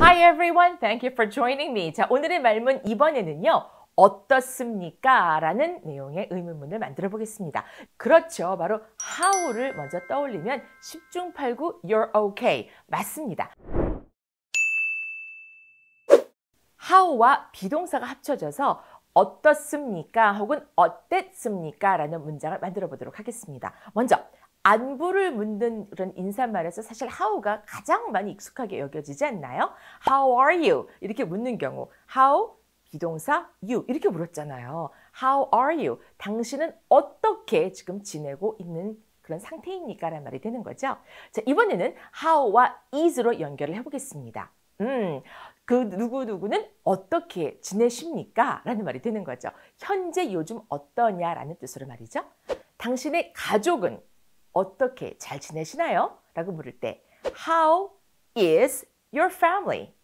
Hi everyone, thank you for joining me. 자, 오늘의 말문 이번에는요. 어떻습니까? 라는 내용의 의문문을 만들어 보겠습니다. 그렇죠. 바로 how를 먼저 떠올리면 10중 8구 you're okay. 맞습니다. how와 비동사가 합쳐져서 어떻습니까? 혹은 어땠습니까? 라는 문장을 만들어 보도록 하겠습니다. 먼저 안부를 묻는 그런 인사말에서 사실 how가 가장 많이 익숙하게 여겨지지 않나요? How are you? 이렇게 묻는 경우 how 비동사 you 이렇게 물었잖아요. How are you? 당신은 어떻게 지금 지내고 있는 그런 상태입니까? 라는 말이 되는 거죠. 자, 이번에는 how와 is로 연결을 해보겠습니다. 음, 그 누구누구는 어떻게 지내십니까? 라는 말이 되는 거죠. 현재 요즘 어떠냐라는 뜻으로 말이죠. 당신의 가족은 어떻게 잘 지내시나요? 라고 물을 때 How is your family?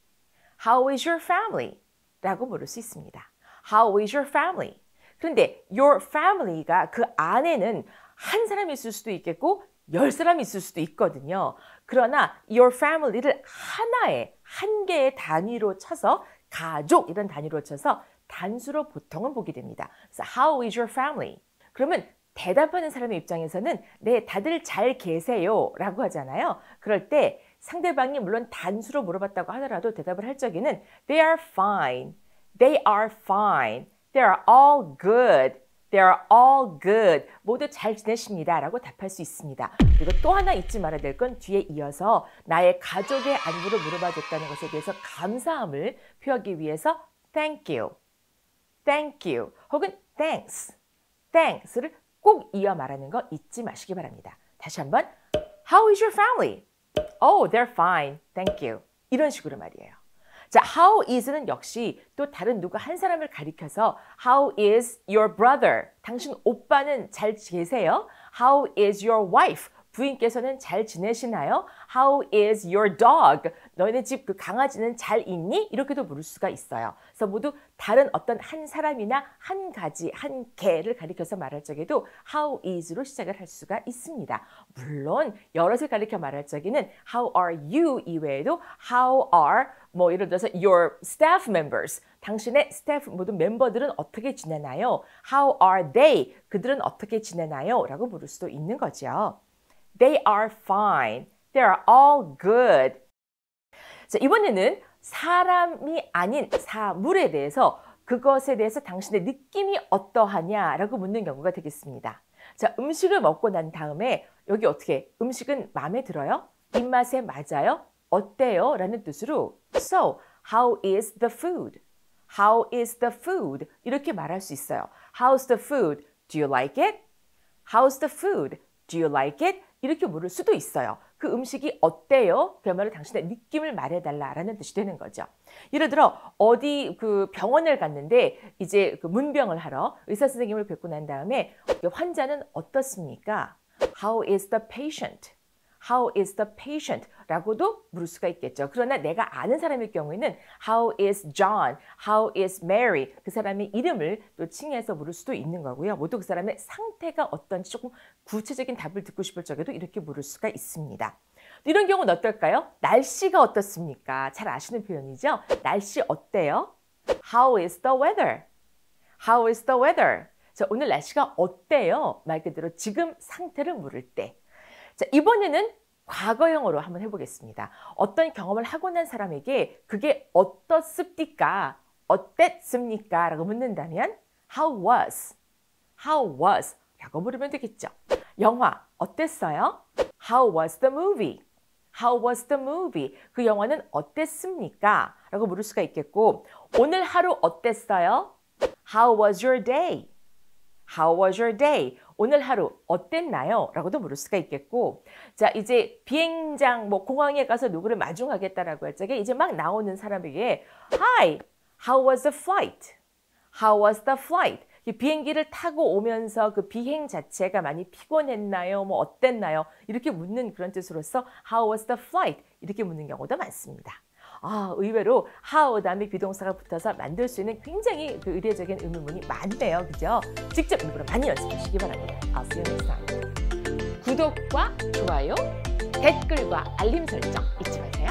How is your family? 라고 물을 수 있습니다. How is your family? 그런데 your family가 그 안에는 한 사람이 있을 수도 있겠고 열 사람이 있을 수도 있거든요. 그러나 your family를 하나의 한 개의 단위로 쳐서 가족 이런 단위로 쳐서 단수로 보통은 보게 됩니다. 그래서 how is your family? 그러면 대답하는 사람의 입장에서는 네, 다들 잘 계세요 라고 하잖아요. 그럴 때 상대방이 물론 단수로 물어봤다고 하더라도 대답을 할 적에는 they are fine, they are fine, they are all good, they are all good. 모두 잘 지내십니다 라고 답할 수 있습니다. 그리고 또 하나 잊지 말아야 될 건 뒤에 이어서 나의 가족의 안부를 물어봐 줬다는 것에 대해서 감사함을 표하기 위해서 thank you, thank you 혹은 thanks, thanks를 꼭 이어 말하는 거 잊지 마시기 바랍니다. 다시 한번 How is your family? Oh, they're fine. Thank you. 이런 식으로 말이에요. 자, how is는 역시 또 다른 누구 한 사람을 가리켜서 how is your brother? 당신 오빠는 잘 계세요? How is your wife? 부인께서는 잘 지내시나요? How is your dog? 너희네 집 그 강아지는 잘 있니? 이렇게도 물을 수가 있어요. 그래서 모두 다른 어떤 한 사람이나 한 가지, 한 개를 가리켜서 말할 적에도 how is로 시작을 할 수가 있습니다. 물론 여럿을 가리켜 말할 적에는 how are you 이외에도 how are 뭐 예를 들어서 your staff members 당신의 스태프 모든 멤버들은 어떻게 지내나요? How are they? 그들은 어떻게 지내나요? 라고 물을 수도 있는 거죠. They are fine. They are all good. 자, 이번에는 사람이 아닌 사물에 대해서 그것에 대해서 당신의 느낌이 어떠하냐라고 묻는 경우가 되겠습니다. 자, 음식을 먹고 난 다음에 여기 어떻게 음식은 마음에 들어요? 입맛에 맞아요? 어때요? 라는 뜻으로 So, how is the food? How is the food? 이렇게 말할 수 있어요. How's the food? Do you like it? How's the food? Do you like it? 이렇게 물을 수도 있어요. 그 음식이 어때요? 그야말로 당신의 느낌을 말해달라라는 뜻이 되는 거죠. 예를 들어 어디 그 병원을 갔는데 이제 그 문병을 하러 의사 선생님을 뵙고 난 다음에 환자는 어떻습니까? How is the patient? How is the patient? 라고도 물을 수가 있겠죠. 그러나 내가 아는 사람일 경우에는 How is John? How is Mary? 그 사람의 이름을 또 칭해서 물을 수도 있는 거고요. 모두 그 사람의 상태가 어떤지 조금 구체적인 답을 듣고 싶을 적에도 이렇게 물을 수가 있습니다. 이런 경우는 어떨까요? 날씨가 어떻습니까? 잘 아시는 표현이죠? 날씨 어때요? How is the weather? How is the weather? 자, 오늘 날씨가 어때요? 말 그대로 지금 상태를 물을 때. 자, 이번에는 과거형으로 한번 해보겠습니다. 어떤 경험을 하고 난 사람에게 그게 어떻습니까? 어땠습니까? 라고 묻는다면 How was? How was? 라고 물으면 되겠죠. 영화 어땠어요? How was the movie? How was the movie? 그 영화는 어땠습니까? 라고 물을 수가 있겠고 오늘 하루 어땠어요? How was your day? How was your day? 오늘 하루 어땠나요? 라고도 물을 수가 있겠고 자 이제 비행장 뭐 공항에 가서 누구를 마중하겠다라고 할 적에 이제 막 나오는 사람에게 Hi, how was the flight? How was the flight? 비행기를 타고 오면서 그 비행 자체가 많이 피곤했나요? 뭐 어땠나요? 이렇게 묻는 그런 뜻으로서 How was the flight? 이렇게 묻는 경우도 많습니다. 아, 의외로 how 다음에 비동사가 붙어서 만들 수 있는 굉장히 그 의례적인 의문문이 많네요. 그죠? 직접 일부러 많이 연습하시기 바랍니다. I'll see you next time. 구독과 좋아요, 댓글과 알림 설정 잊지 마세요.